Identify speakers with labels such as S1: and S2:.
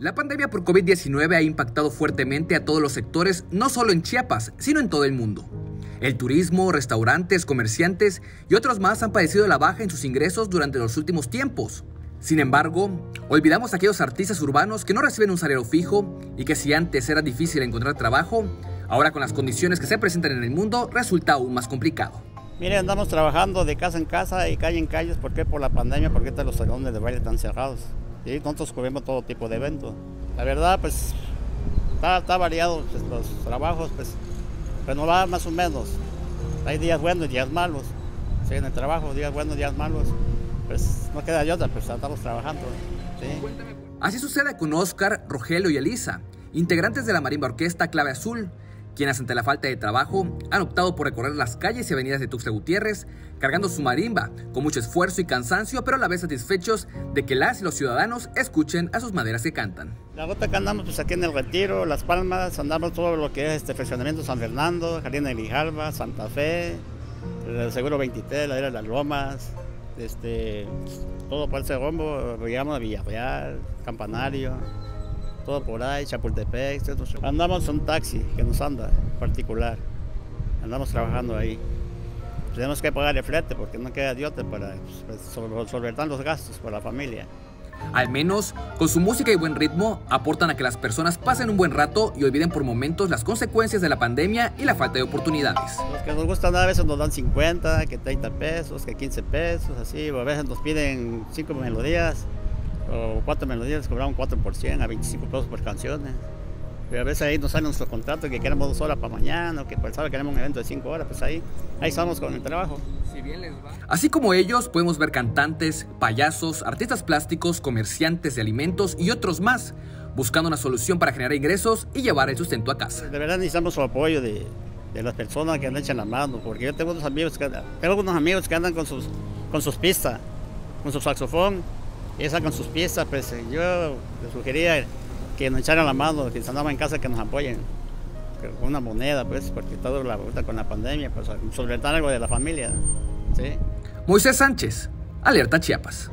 S1: La pandemia por COVID-19 ha impactado fuertemente a todos los sectores, no solo en Chiapas, sino en todo el mundo. El turismo, restaurantes, comerciantes y otros más han padecido la baja en sus ingresos durante los últimos tiempos. Sin embargo, olvidamos a aquellos artistas urbanos que no reciben un salario fijo y que si antes era difícil encontrar trabajo, ahora con las condiciones que se presentan en el mundo resulta aún más complicado.
S2: Mire, andamos trabajando de casa en casa y calle en calles. ¿Por qué? Por la pandemia, porque los salones de baile están cerrados. ¿Sí? Nosotros cubrimos todo tipo de eventos. La verdad, pues, está, variado pues, los trabajos, pues, pero no va más o menos. Hay días buenos y días malos. ¿sí? En el trabajo, días buenos, días malos. Pues no queda de otra, pues estamos trabajando. ¿sí?
S1: Así sucede con Oscar, Rogelio y Elisa, integrantes de la Marimba Orquesta Clave Azul, quienes ante la falta de trabajo han optado por recorrer las calles y avenidas de Tuxtla Gutiérrez cargando su marimba con mucho esfuerzo y cansancio, pero a la vez satisfechos de que las y los ciudadanos escuchen a sus maderas que cantan.
S2: La gota que andamos pues aquí en el Retiro, Las Palmas, andamos todo lo que es este fraccionamiento San Fernando, Jardín de Grijalva, Santa Fe, Seguro 23, la de las Lomas, este, todo por ese rumbo, llegamos a Villarreal, Campanario todo por ahí, Chapultepec, Andamos en un taxi que nos anda particular, andamos trabajando ahí. Tenemos que pagar el flete porque no queda idiota para pues, solventar los gastos para la familia.
S1: Al menos, con su música y buen ritmo, aportan a que las personas pasen un buen rato y olviden por momentos las consecuencias de la pandemia y la falta de oportunidades.
S2: Los que nos gustan a veces nos dan 50, que 30 pesos, que 15 pesos, así, o a veces nos piden 5 melodías o cuatro melodías cobraban 4 por 100 a 25 pesos por canciones. Pero a veces ahí nos sale nuestro contrato que queremos dos horas para mañana o que por sábado queremos un evento de 5 horas, pues ahí, ahí estamos con el trabajo.
S1: Así como ellos, podemos ver cantantes, payasos, artistas plásticos, comerciantes de alimentos y otros más, buscando una solución para generar ingresos y llevar el sustento a casa.
S2: De verdad necesitamos su apoyo de, de las personas que nos echan la mano, porque yo tengo unos amigos que, tengo algunos amigos que andan con sus, con sus pistas, con su saxofón, y con sus piezas, pues eh, yo les sugería que nos echaran la mano, que andamos en casa, que nos apoyen con una moneda, pues, porque todo la con la pandemia, pues, solventar algo de la familia, ¿sí?
S1: Moisés Sánchez, Alerta Chiapas.